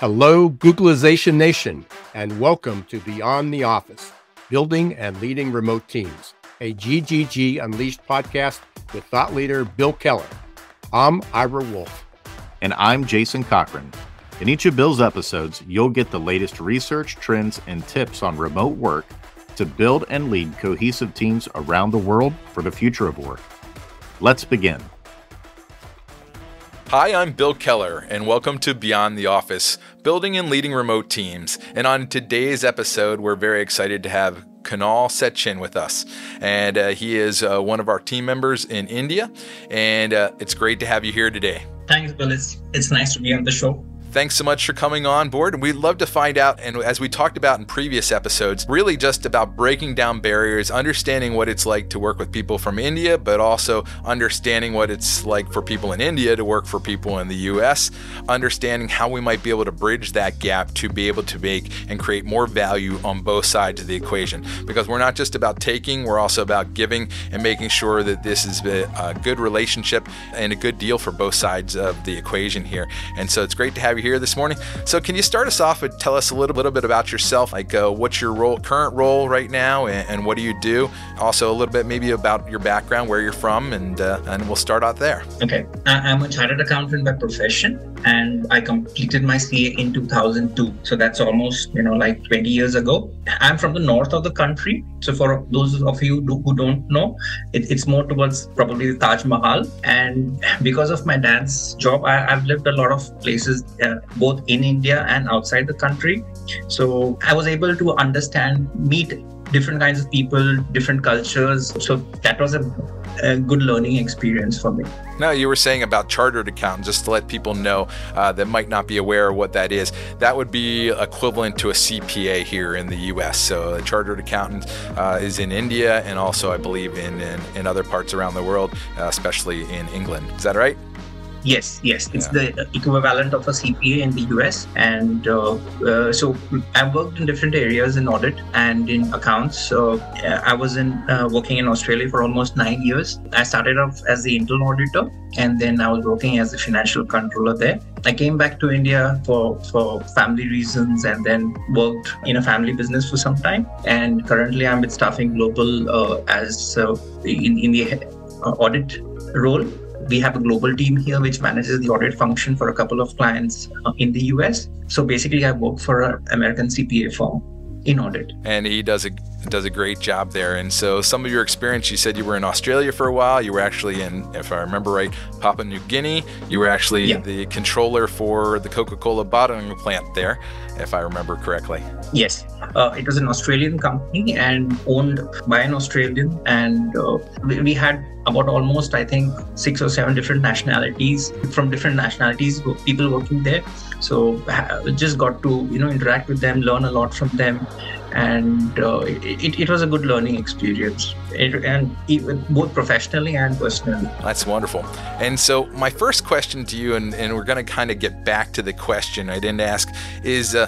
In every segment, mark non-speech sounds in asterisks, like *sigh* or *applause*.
Hello, Googlization Nation, and welcome to Beyond the Office Building and Leading Remote Teams, a GGG Unleashed podcast with thought leader Bill Keller. I'm Ira Wolf. And I'm Jason Cochran. In each of Bill's episodes, you'll get the latest research, trends, and tips on remote work to build and lead cohesive teams around the world for the future of work. Let's begin. Hi, I'm Bill Keller, and welcome to Beyond the Office, building and leading remote teams. And on today's episode, we're very excited to have Kunal Setchin with us. And uh, he is uh, one of our team members in India. And uh, it's great to have you here today. Thanks, Bill. It's, it's nice to be on the show thanks so much for coming on board. And we'd love to find out, and as we talked about in previous episodes, really just about breaking down barriers, understanding what it's like to work with people from India, but also understanding what it's like for people in India to work for people in the US, understanding how we might be able to bridge that gap to be able to make and create more value on both sides of the equation. Because we're not just about taking, we're also about giving and making sure that this is a good relationship and a good deal for both sides of the equation here. And so it's great to have you here this morning. So, can you start us off and tell us a little, little bit about yourself? Like, uh, what's your role, current role right now, and, and, what do you do? Also, a little bit maybe about your background, where you're from, and uh, and we'll start out there. Okay, I'm a chartered accountant by profession, and I completed my CA in 2002. So that's almost you know like 20 years ago. I'm from the north of the country. So for those of you who don't know, it, it's more towards probably the Taj Mahal. And because of my dad's job, I, have lived a lot of places both in India and outside the country. So I was able to understand, meet different kinds of people, different cultures. So that was a, a good learning experience for me. Now, you were saying about chartered accountant, just to let people know uh, that might not be aware of what that is. That would be equivalent to a CPA here in the US. So, a chartered accountant uh, is in India and also, I believe, in, in, in other parts around the world, uh, especially in England. Is that right? Yes, yes, it's yeah. the equivalent of a CPA in the US. And uh, uh, so I've worked in different areas in audit and in accounts. So uh, I was in uh, working in Australia for almost nine years. I started off as the internal auditor, and then I was working as the financial controller there. I came back to India for for family reasons, and then worked in a family business for some time. And currently, I'm with Staffing Global uh, as uh, in in the audit role we have a global team here which manages the audit function for a couple of clients uh, in the US. So basically, I work for an American CPA firm in audit. And he does a does a great job there. And so, some of your experience, you said you were in Australia for a while. You were actually in, if I remember right, Papua New Guinea. You were actually yeah. the controller for the Coca Cola bottling plant there, if I remember correctly. Yes. Uh, it was an Australian company and owned by an Australian. And uh, we, we had about almost, I think, six or seven different nationalities from different nationalities, people working there. So just got to you know interact with them, learn a lot from them, and uh, it, it was a good learning experience it, and even, both professionally and personally that's wonderful and so my first question to you and, and we're going to kind of get back to the question i didn't ask is uh,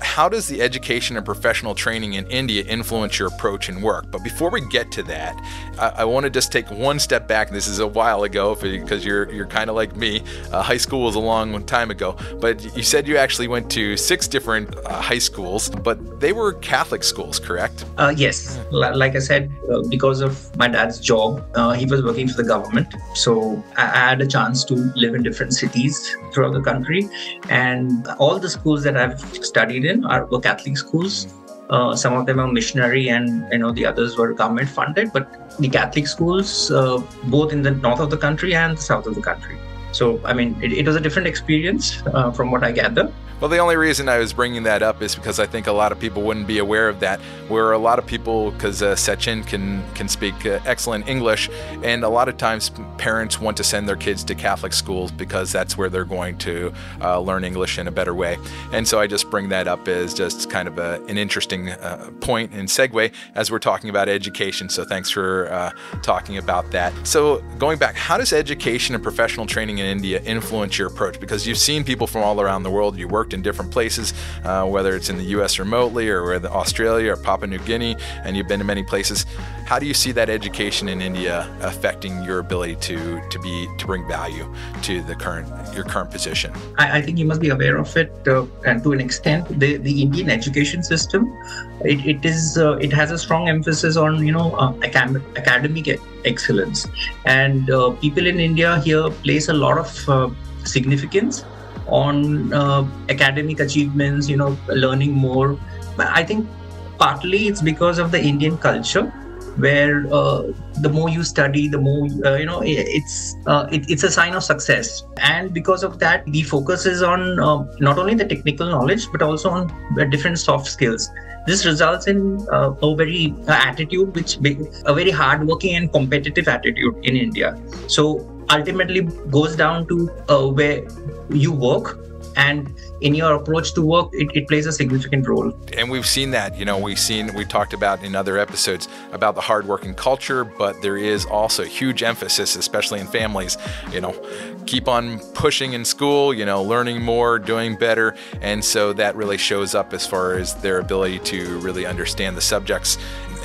how does the education and professional training in India influence your approach and work? But before we get to that, I, I want to just take one step back. This is a while ago because you're you're kind of like me. Uh, high school was a long time ago, but you said you actually went to six different uh, high schools, but they were Catholic schools, correct? Uh, yes. Like I said, uh, because of my dad's job, uh, he was working for the government, so I had a chance to live in different cities throughout the country, and all the schools that I've studied in are were Catholic schools. Uh, some of them are missionary, and you know the others were government funded. But the Catholic schools, uh, both in the north of the country and the south of the country. So I mean, it, it was a different experience uh, from what I gather. Well, the only reason I was bringing that up is because I think a lot of people wouldn't be aware of that. Where a lot of people, because uh, Setchin can can speak uh, excellent English, and a lot of times parents want to send their kids to Catholic schools because that's where they're going to uh, learn English in a better way. And so I just bring that up as just kind of a, an interesting uh, point and segue as we're talking about education. So thanks for uh, talking about that. So going back, how does education and professional training in India influence your approach? Because you've seen people from all around the world. You work worked in different places, uh, whether it's in the U.S. remotely or with Australia or Papua New Guinea, and you've been to many places. How do you see that education in India affecting your ability to to be to bring value to the current your current position? I, I think you must be aware of it, uh, and to an extent, the the Indian education system, it, it is uh, it has a strong emphasis on you know uh, academic academic excellence, and uh, people in India here place a lot of uh, significance on uh, academic achievements, you know, learning more. But I think partly it's because of the Indian culture, where uh, the more you study, the more uh, you know. It's uh, it, it's a sign of success, and because of that, the focus is on um, not only the technical knowledge but also on different soft skills. This results in uh, a very attitude, which a very hardworking and competitive attitude in India. So ultimately goes down to uh, where you work and in your approach to work it, it, plays a significant role. And we've seen that you know we've seen we talked about in other episodes about the hardworking culture but there is also huge emphasis especially in families you know keep on pushing in school you know learning more doing better. And so that really shows up as far as their ability to really understand the subjects.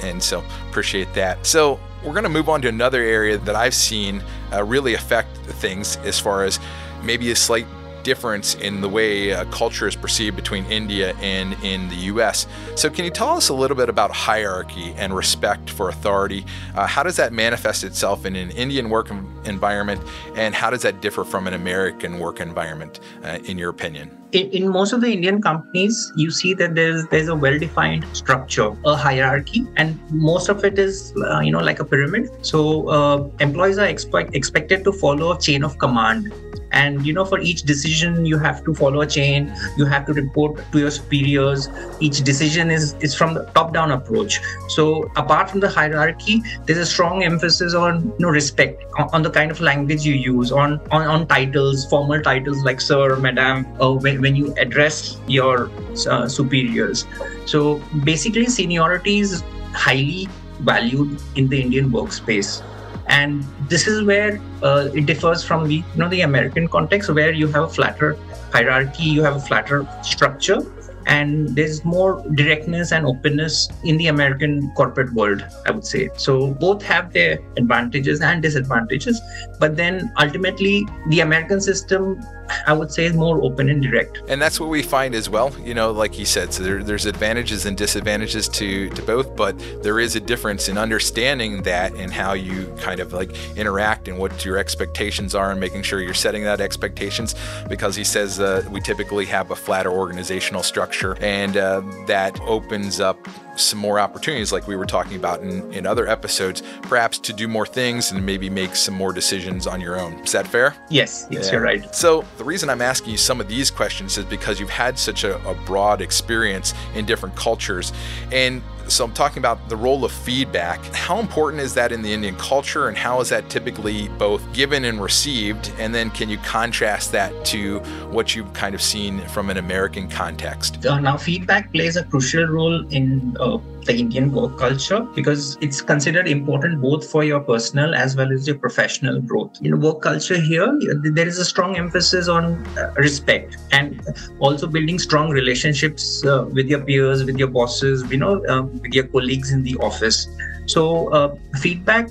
And so appreciate that. So we're going to move on to another area that I've seen uh, really affect things as far as maybe a slight difference in the way uh, culture is perceived between India and in the US. So, can you tell us a little bit about hierarchy and respect for authority? Uh, how does that manifest itself in an Indian work environment, and how does that differ from an American work environment, uh, in your opinion? in, in, most of the Indian companies, you see that there's there's a well-defined structure, a hierarchy, and most of it is uh, you know like a pyramid. So uh, employees are expect, expected to follow a chain of command and you know for each decision you have to follow a chain. You have to report to your superiors. Each decision is is from the top down approach. So apart from the hierarchy there's a strong emphasis on you know respect on, on the kind of language you use on on, on titles formal titles like sir madam uh, when, when you address your uh, superiors. So basically seniority is highly valued in the indian workspace and this is where uh, it differs from the you know the american context where you have a flatter hierarchy you have a flatter structure and there's more directness and openness in the American corporate world, I would say. So both have their advantages and disadvantages, but then ultimately the American system I would say more open and direct. And that's what we find as well. You know, like you said, so there, there's advantages and disadvantages to to both, but there is a difference in understanding that and how you kind of like interact and what your expectations are and making sure you're setting that expectations. Because he says uh, we typically have a flatter organizational structure structure, and uh, that opens up some more opportunities, like we were talking about in, in other episodes, perhaps to do more things and maybe make some more decisions on your own. Is that fair? Yes, yes, yeah. you're right. So, the reason I'm asking you some of these questions is because you've had such a, a broad experience in different cultures. And so I'm talking about the role of feedback. How important is that in the Indian culture, and how is that typically both given and received? And then can you contrast that to what you've kind of seen from an American context? Uh, now, feedback plays a crucial role in uh, the Indian work culture because it's considered important both for your personal as well as your professional growth. In work culture here, there is a strong emphasis on uh, respect and also building strong relationships uh, with your peers, with your bosses, you know, uh, with your colleagues in the office. So uh, feedback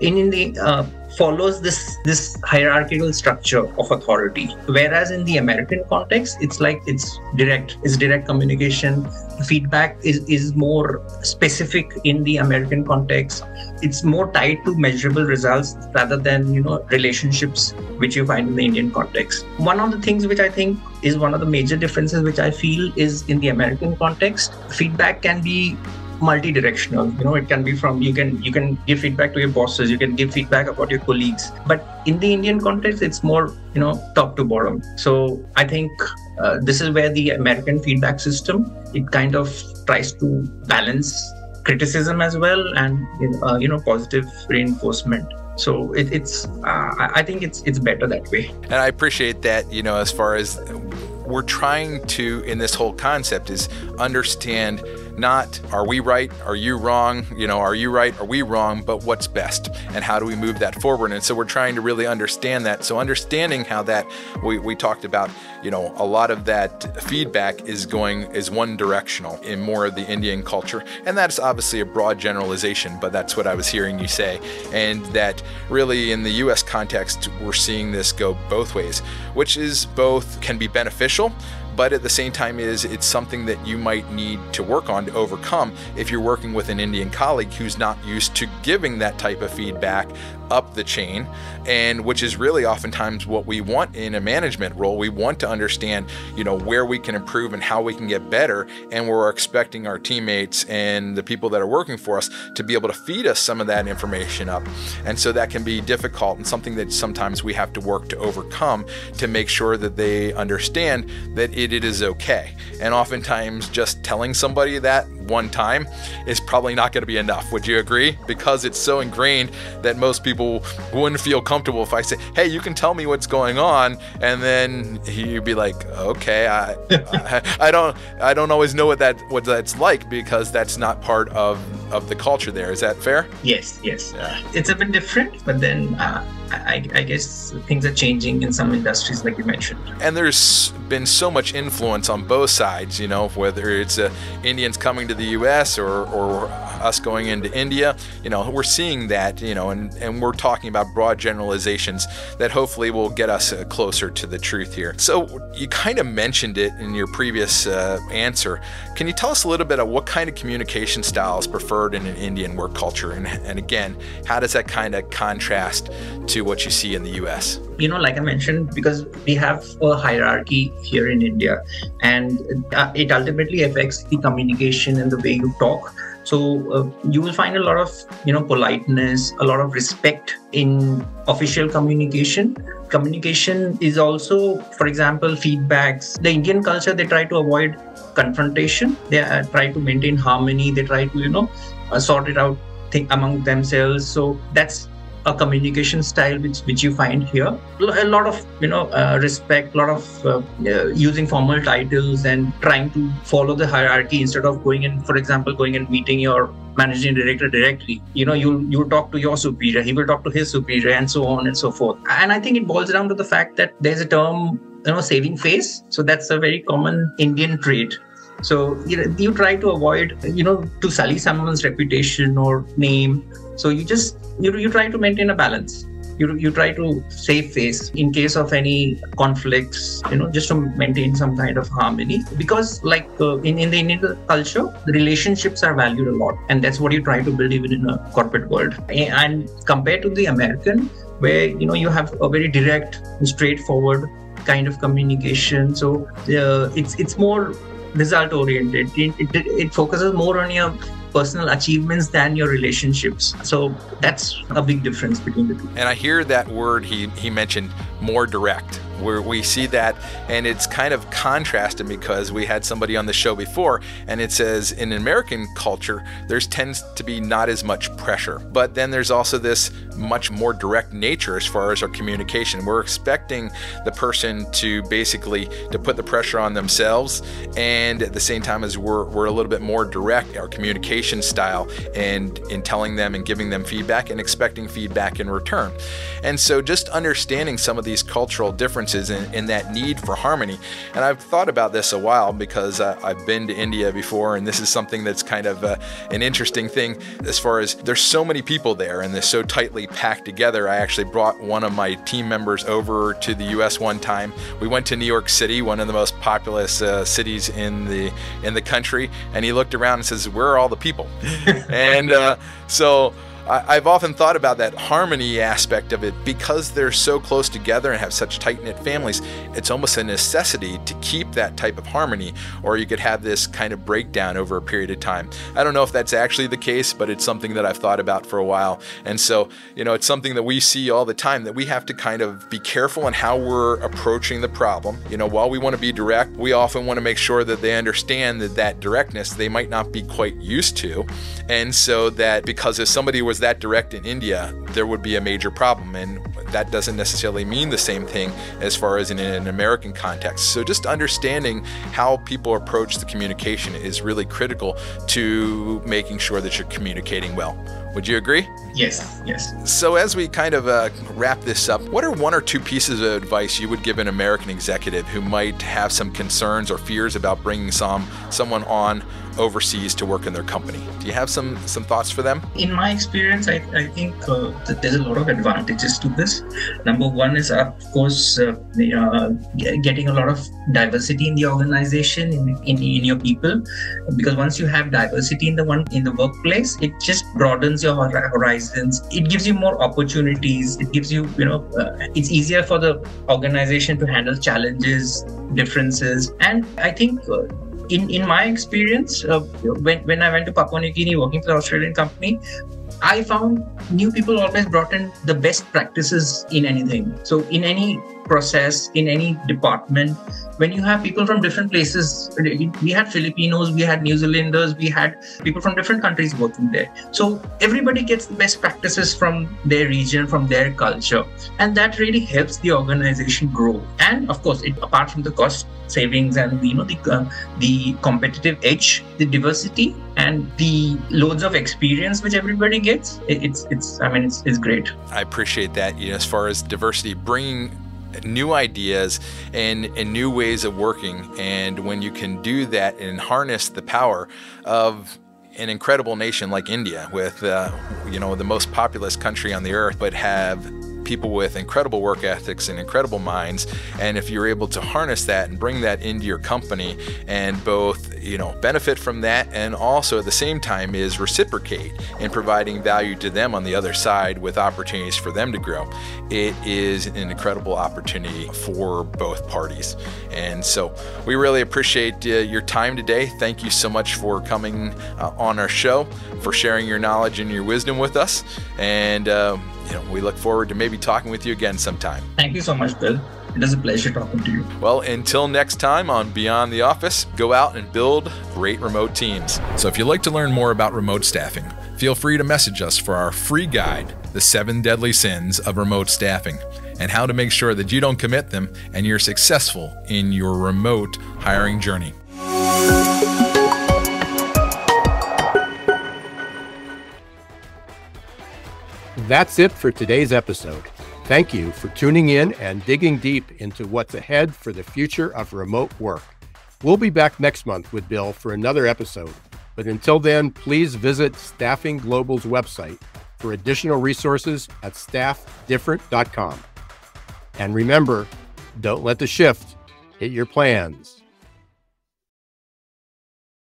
in, in the uh, follows this this hierarchical structure of authority. Whereas in the american context it's like it's direct it's direct communication. Feedback is is more specific in the american context. It's more tied to measurable results rather than you know relationships which you find in the indian context. One of the things which i think is one of the major differences which i feel is in the american context feedback can be multi-directional. You know it can be from you can you can give feedback to your bosses you can give feedback about your colleagues. But in the indian context it's more you know top to bottom. So i think uh, this is where the american feedback system it kind of tries to balance criticism as well and uh, you know positive reinforcement. So it, it's uh, i think it's it's better that way. And i appreciate that you know as far as we're trying to in this whole concept is understand not are we right, are you wrong, you know, are you right, are we wrong, but what's best and how do we move that forward? And so we're trying to really understand that. So understanding how that we, we talked about, you know, a lot of that feedback is going is one directional in more of the Indian culture. And that's obviously a broad generalization, but that's what I was hearing you say. And that really in the US context, we're seeing this go both ways, which is both can be beneficial but at the same time is it's something that you might need to work on to overcome if you're working with an Indian colleague who's not used to giving that type of feedback up the chain and which is really oftentimes what we want in a management role. We want to understand you know where we can improve and how we can get better and we're expecting our teammates and the people that are working for us to be able to feed us some of that information up. And so that can be difficult and something that sometimes we have to work to overcome to make sure that they understand that it, it is okay. And oftentimes just telling somebody that one time is probably not going to be enough. Would you agree? Because it's so ingrained that most people people wouldn't feel comfortable if I say, "Hey, you can tell me what's going on," and then he'd be like, "Okay, I, I, I, don't, I don't always know what that what that's like because that's not part of of the culture there." Is that fair? Yes, yes. Uh, it's a bit different, but then uh, I, I, guess things are changing in some industries, like you mentioned. And there's been so much influence on both sides, you know, whether it's uh, Indians coming to the U.S. or, or us going into India. You know, we're seeing that, you know, and, and we're talking about broad generalizations that hopefully will get us uh, closer to the truth here. So you kind of mentioned it in your previous uh, answer. Can you tell us a little bit of what kind of communication style is preferred in an Indian work culture? And, and again, how does that kind of contrast to what you see in the US? You know, like I mentioned, because we have a hierarchy here in India, and uh, it ultimately affects the communication and the way you talk. So uh, you will find a lot of you know politeness, a lot of respect in official communication. Communication is also, for example, feedbacks. The Indian culture they try to avoid confrontation. They uh, try to maintain harmony. They try to you know uh, sort it out among themselves. So that's a communication style which which you find here. A lot of you know uh, respect a lot of uh, uh, using formal titles and trying to follow the hierarchy instead of going in for example going and meeting your managing director directly. You know you you talk to your superior he will talk to his superior and so on and so forth. And i think it boils down to the fact that there's a term you know saving face. So that's a very common indian trait. So you, know, you try to avoid you know to sully someone's reputation or name so you just you, you try to maintain a balance. You, you try to save face in case of any conflicts you know just to maintain some kind of harmony. Because like uh, in, in the indian culture the relationships are valued a lot. And that's what you try to build even in a corporate world. And compared to the american where you know you have a very direct straightforward kind of communication. So uh, it's it's more result oriented it, it, it focuses more on your personal achievements than your relationships. So that's a big difference between the two. And I hear that word he, he mentioned more direct where we see that and it's kind of contrasted because we had somebody on the show before and it says in American culture there's tends to be not as much pressure. But then there's also this much more direct nature as far as our communication. We're expecting the person to basically to put the pressure on themselves and at the same time as we're, we're a little bit more direct our communication style and in telling them and giving them feedback and expecting feedback in return. And so just understanding some of these cultural differences in, in that need for harmony. And I've thought about this a while because uh, I've been to India before, and this is something that's kind of uh, an interesting thing as far as there's so many people there and they're so tightly packed together. I actually brought one of my team members over to the U.S. one time. We went to New York City, one of the most populous uh, cities in the in the country, and he looked around and says, "Where are all the people?" *laughs* and uh, so I, have often thought about that harmony aspect of it because they're so close together and have such tight knit families. It's almost a necessity to keep that type of harmony, or you could have this kind of breakdown over a period of time. I don't know if that's actually the case, but it's something that I've thought about for a while. And so, you know, it's something that we see all the time that we have to kind of be careful in how we're approaching the problem. You know, while we want to be direct, we often want to make sure that they understand that that directness they might not be quite used to. And so that because if somebody was that direct in India, there would be a major problem. And that doesn't necessarily mean the same thing as far as in an American context. So just understanding how people approach the communication is really critical to making sure that you're communicating well. Would you agree? Yes, yes. So, as we kind of uh, wrap this up, what are one or two pieces of advice you would give an American executive who might have some concerns or fears about bringing some someone on overseas to work in their company. Do you have some some thoughts for them? In my experience, I, I think uh, there's a lot of advantages to this. Number one is, of course, uh, uh, getting a lot of diversity in the organization, in, in, in your people, because once you have diversity in the one in the workplace, it just broadens your horizons. It gives you more opportunities. It gives you, you know, uh, it's easier for the organization to handle challenges, differences, and I think uh, in in my experience, uh, when when I went to Papua New Guinea working for the Australian company, I found new people always brought in the best practices in anything. So in any process, in any department, when you have people from different places, we had Filipinos, we had New Zealanders, we had people from different countries working there. So everybody gets the best practices from their region, from their culture, and that really helps the organization grow. And of course, it, apart from the cost savings and you know the uh, the competitive edge, the diversity and the loads of experience which everybody gets, it, it's it's I mean it's, it's great. I appreciate that. You know, as far as diversity, bringing new ideas and, and new ways of working. And when you can do that and harness the power of an incredible nation like India, with uh, you know the most populous country on the earth, but have people with incredible work ethics and incredible minds. And if you're able to harness that and bring that into your company and both, you know, benefit from that and also at the same time is reciprocate in providing value to them on the other side with opportunities for them to grow, it is an incredible opportunity for both parties. And so we really appreciate uh, your time today. Thank you so much for coming uh, on our show, for sharing your knowledge and your wisdom with us. And, uh, you know, we look forward to maybe talking with you again sometime. Thank you so much, Bill. It is a pleasure talking to you. Well, until next time on Beyond the Office, go out and build great remote teams. So if you'd like to learn more about remote staffing, feel free to message us for our free guide, The Seven Deadly Sins of Remote Staffing, and how to make sure that you don't commit them and you're successful in your remote hiring journey. That's it for today's episode. Thank you for tuning in and digging deep into what's ahead for the future of remote work. We'll be back next month with Bill for another episode. But until then, please visit Staffing Global's website for additional resources at staffdifferent.com. And remember, don't let the shift hit your plans.